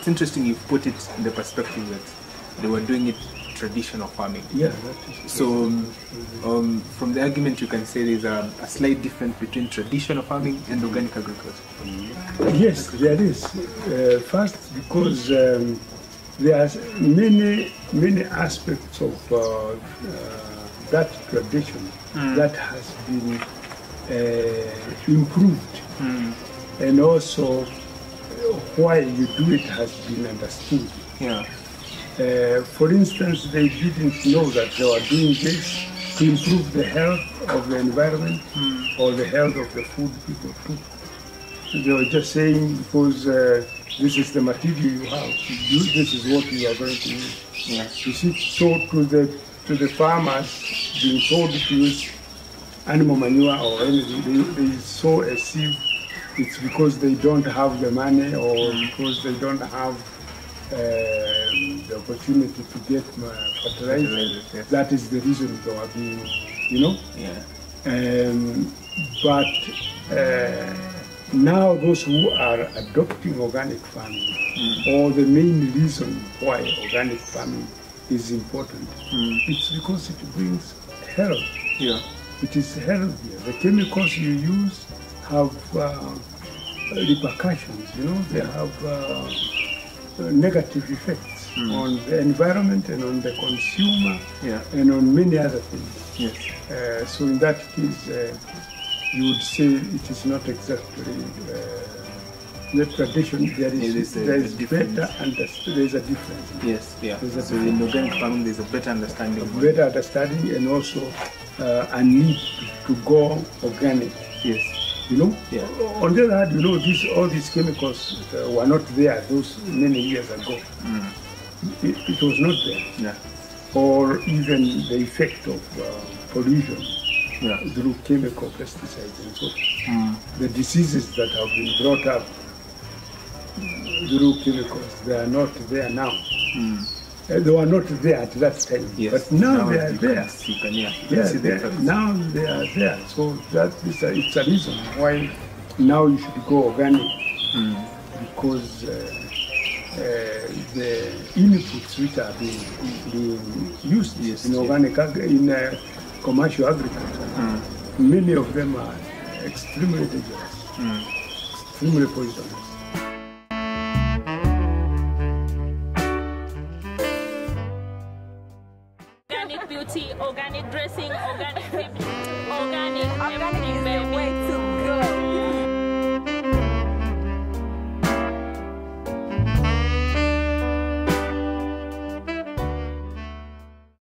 It's interesting you've put it in the perspective that they were doing it traditional farming. Yeah, that is So, um, um, from the argument, you can say there's a, a slight difference between traditional farming and organic agriculture. Yes, there is. Uh, first, because um, there are many, many aspects of uh, uh, that tradition that has been uh, improved, and also why you do it has been understood. Yeah. Uh, for instance, they didn't know that they were doing this to improve the health of the environment or the health of the food people took. They were just saying because uh, this is the material you have, you, this is what you are going to use. Yeah. You see, so to the to the farmers being told to use animal manure or anything, they, they sow a sieve. It's because they don't have the money or because they don't have um, the opportunity to get uh, fertilizer. That is the reason they are being, you know. Yeah. Um, but uh, now those who are adopting organic farming, or the main reason why organic farming is important, it's because it brings health. Yeah. It is healthier. The chemicals you use have uh, repercussions, you know, they have uh, uh, negative effects on the environment and on the consumer Yeah. and on many other things. Yes. Uh, so in that case, uh, you would say it is not exactly uh, the tradition. There is, is a- there a better understand. There is a difference. Yes. Yeah. There's a So in organic farming, there's a better understanding. of- Better understanding and also uh, a need to go organic. Yes. You know. Yeah. On the other hand, you know, these all these chemicals uh, were not there those many years ago. It, it was not there. Yeah. Or even the effect of uh, pollution. Yeah. through chemical pesticides and so the diseases that have been brought up through chemicals they are not there now Uh, they were not there at that time Yes. but now, they are there Can, you can, yeah. You yeah, they- effects. now they are there so that is a, it's a reason why now you should go organic because uh, uh, the inputs which are being, being used Yes, in organic ag- in uh, commercial agriculture, many of them are extremely dangerous, extremely poisonous. organic beauty, organic dressing, organic, organic, organic.